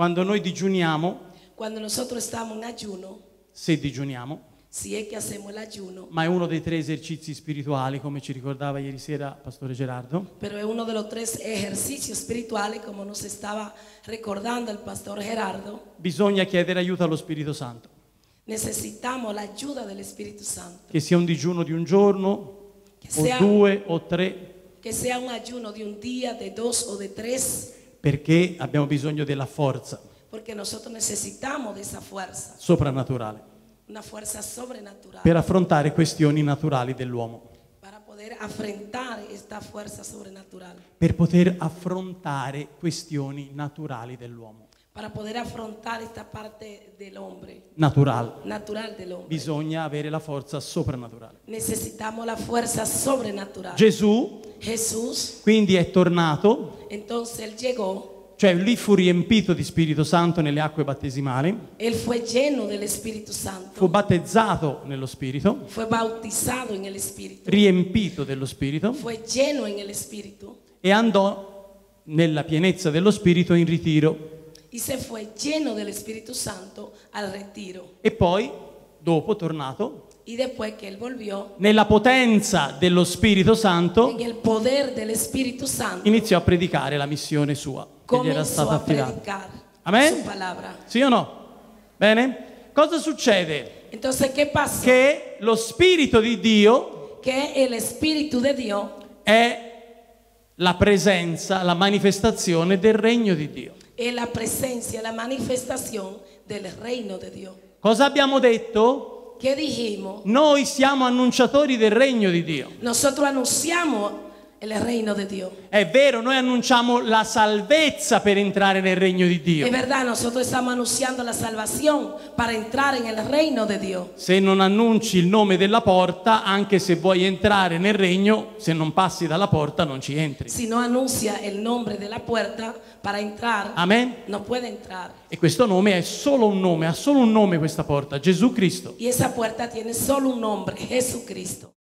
Quando noi digiuniamo, Cuando nosotros estamos en ayuno, se digiuniamo, si es que hacemos el ayuno, ma è uno dei tre esercizi spirituali, come ci ricordava ieri sera Pastore Gerardo, pero es uno de los tres ejercicios espirituales, como nos estaba recordando el pastor Gerardo, bisogna chiedere aiuto allo Spirito Santo. necesitamos la ayuda del Espíritu Santo. Che sia un digiuno di un giorno, Que o sea, due o tre, que sea un ayuno de un día, de dos o de tres, perché abbiamo bisogno della forza porque nosotros necesitamos de esa fuerza, soprannaturale una fuerza sobrenatural, per affrontare questioni naturali dell'uomo, per poter affrontare questioni naturali dell'uomo. para poder afrontar esta parte del hombre, Natural. natural del hombre. Bisogna avere la forza soprannaturale. Necesitamos la fuerza sobrenatural. Gesù Jesús, quindi è tornato, entonces él llegó, cioè lì fu riempito di Spirito Santo nelle acque battesimali, Espíritu fu Santo, battezzato nello Spirito, fue bautizado en el Espíritu, riempito dello Spirito Espíritu. e andò nella pienezza dello Spirito in ritiro. Santo al retiro. E poi, dopo, tornato, Y después que él volvió, nella potenza dello Spirito Santo, en el poder del Espíritu Santo, iniziò a predicare la missione sua che gli era stata affidata. palabra. Sì o no? Bene? Cosa succede? Entonces. Che lo Spirito di Dio Dios è la presenza, la manifestazione del regno di Dio. es la presencia, la manifestación del reino de Dios. Cosa abbiamo detto? ¿Qué dijimos? Noi siamo annunciatori del regno di Dio. Nosotros anunciamos È vero, noi annunciamo la salvezza per entrare nel regno di Dio. Es verdad, nosotros estamos anunciando la salvación para entrar en el reino de Dios. Se non annunci il nome della porta, anche se vuoi entrare nel regno, se non passi dalla porta non ci entri. Si no anuncia el nombre de la puerta para entrar, Amen? no puede entrar. E questo nome è solo un nome, ha solo un nome questa porta, Gesù Cristo. Y esa puerta tiene solo un nombre, Jesucristo.